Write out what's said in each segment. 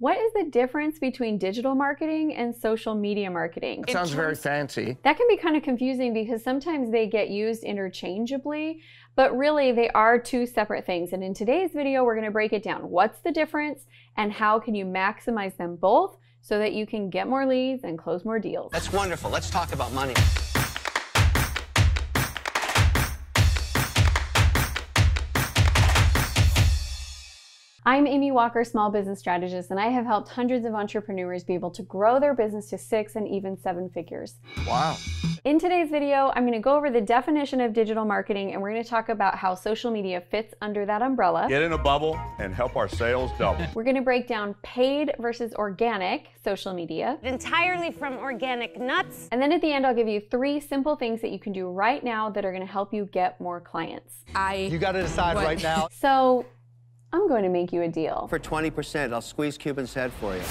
What is the difference between digital marketing and social media marketing? It sounds very fancy. That can be kind of confusing because sometimes they get used interchangeably, but really they are two separate things. And in today's video, we're going to break it down. What's the difference and how can you maximize them both so that you can get more leads and close more deals? That's wonderful. Let's talk about money. I'm Amy Walker, small business strategist, and I have helped hundreds of entrepreneurs be able to grow their business to six and even seven figures. Wow. In today's video, I'm going to go over the definition of digital marketing and we're going to talk about how social media fits under that umbrella. Get in a bubble and help our sales double. We're going to break down paid versus organic social media. Entirely from organic nuts. And then at the end, I'll give you three simple things that you can do right now that are going to help you get more clients. I You got to decide What? right now. So I'm going to make you a deal. For 20%, I'll squeeze Cuban's head for you.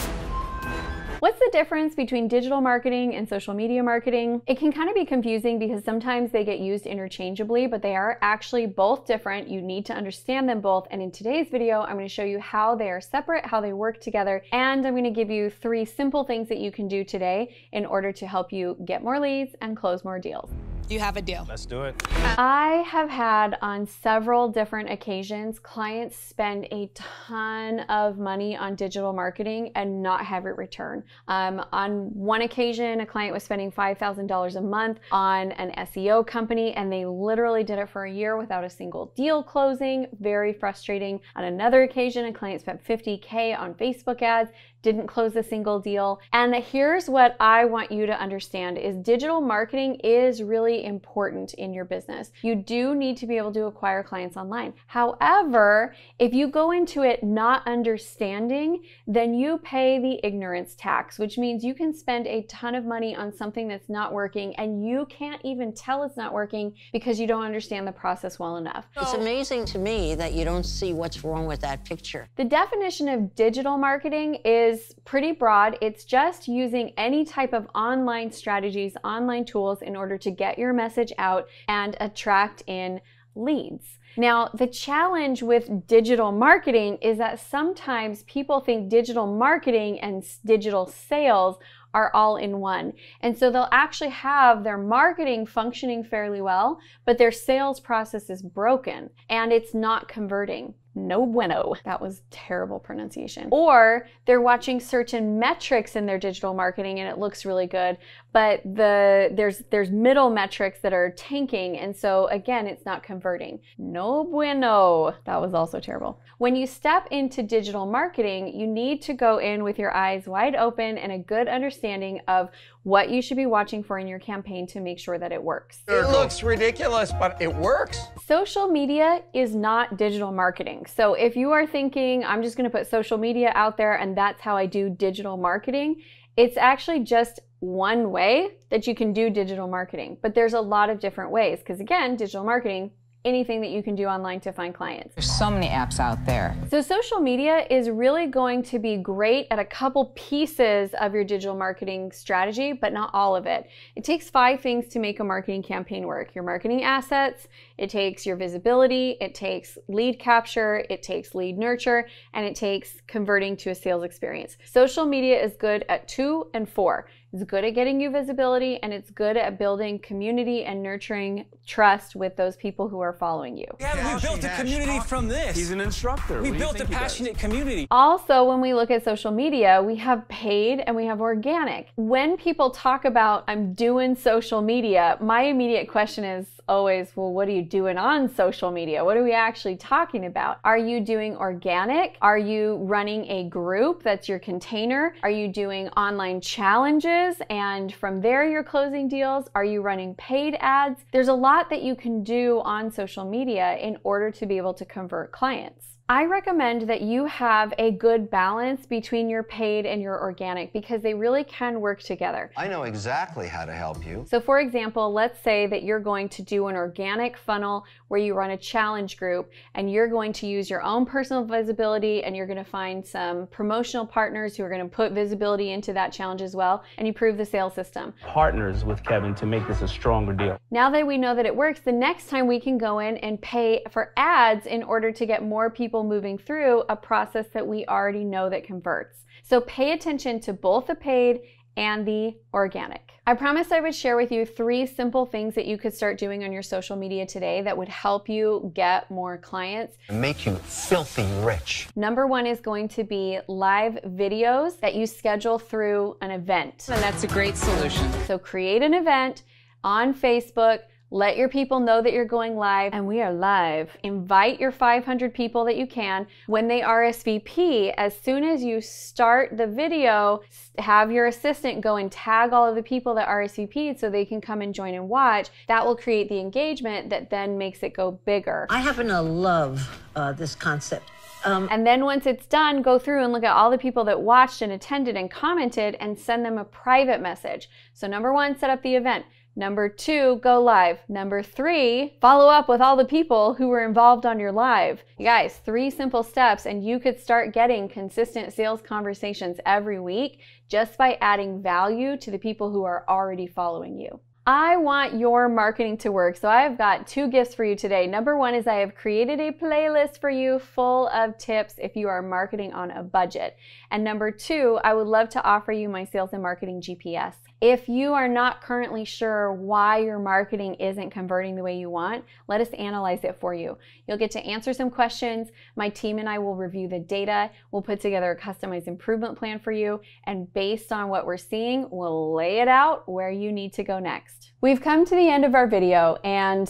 What's the difference between digital marketing and social media marketing? It can kind of be confusing because sometimes they get used interchangeably, but they are actually both different. You need to understand them both. And in today's video, I'm going to show you how they are separate, how they work together, and I'm going to give you three simple things that you can do today in order to help you get more leads and close more deals. You have a deal. Let's do it. I have had on several different occasions clients spend a ton of money on digital marketing and not have it return. Um, on one occasion, a client was spending $5,000 a month on an SEO company and they literally did it for a year without a single deal closing. Very frustrating. On another occasion, a client spent 50K on Facebook ads didn't close a single deal. And here's what I want you to understand is digital marketing is really important in your business. You do need to be able to acquire clients online. However, if you go into it not understanding, then you pay the ignorance tax, which means you can spend a ton of money on something that's not working and you can't even tell it's not working because you don't understand the process well enough. It's amazing to me that you don't see what's wrong with that picture. The definition of digital marketing is pretty broad. It's just using any type of online strategies, online tools in order to get your message out and attract in leads. Now, the challenge with digital marketing is that sometimes people think digital marketing and digital sales are all in one. And so they'll actually have their marketing functioning fairly well, but their sales process is broken and it's not converting. No bueno. That was terrible pronunciation. Or they're watching certain metrics in their digital marketing and it looks really good, but the there's there's middle metrics that are tanking and so again it's not converting. No bueno. That was also terrible. When you step into digital marketing, you need to go in with your eyes wide open and a good understanding of what you should be watching for in your campaign to make sure that it works. It looks ridiculous, but it works. Social media is not digital marketing. So if you are thinking, I'm just going to put social media out there and that's how I do digital marketing, it's actually just one way that you can do digital marketing. But there's a lot of different ways because, again, digital marketing, anything that you can do online to find clients. There's so many apps out there. So, social media is really going to be great at a couple pieces of your digital marketing strategy, but not all of it. It takes five things to make a marketing campaign work your marketing assets, it takes your visibility, it takes lead capture, it takes lead nurture, and it takes converting to a sales experience. Social media is good at two and four. It's good at getting you visibility and it's good at building community and nurturing trust with those people who are following you. Yeah, we built a community from this. He's an instructor. we What built a think he does? passionate community. Also, when we look at social media, we have paid and we have organic. When people talk about I'm doing social media, my immediate question is always, well, what are you doing on social media? What are we actually talking about? Are you doing organic? Are you running a group that's your container? Are you doing online challenges and from there you're closing deals? Are you running paid ads? There's a lot that you can do on social media in order to be able to convert clients. I recommend that you have a good balance between your paid and your organic because they really can work together. I know exactly how to help you. So, for example, let's say that you're going to do an organic funnel where you run a challenge group and you're going to use your own personal visibility and you're going to find some promotional partners who are going to put visibility into that challenge as well and you prove the sales system. partners with Kevin to make this a stronger deal. Now that we know that it works, the next time we can go in and pay for ads in order to get more people people moving through a process that we already know that converts. So pay attention to both the paid and the organic. I promised I would share with you three simple things that you could start doing on your social media today that would help you get more clients. Make you filthy rich. Number one is going to be live videos that you schedule through an event. And that's a great solution. So create an event on Facebook let your people know that you're going live, and we are live. Invite your 500 people that you can. When they RSVP, as soon as you start the video, have your assistant go and tag all of the people that RSVP'd so they can come and join and watch. That will create the engagement that then makes it go bigger. I happen to love uh, this concept. Um, and then once it's done, go through and look at all the people that watched and attended and commented and send them a private message. So, number one, set up the event. Number two, go live. Number three, follow up with all the people who were involved on your live. You guys, three simple steps, and you could start getting consistent sales conversations every week just by adding value to the people who are already following you. I want your marketing to work. So I've got two gifts for you today. Number one is I have created a playlist for you full of tips if you are marketing on a budget. And number two, I would love to offer you my sales and marketing GPS. If you are not currently sure why your marketing isn't converting the way you want, let us analyze it for you. You'll get to answer some questions. My team and I will review the data. We'll put together a customized improvement plan for you. And based on what we're seeing, we'll lay it out where you need to go next. We've come to the end of our video and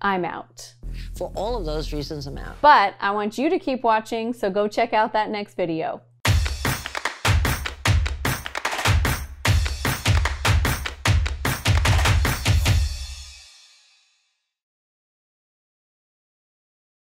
I'm out. For all of those reasons, I'm out. But I want you to keep watching, so go check out that next video.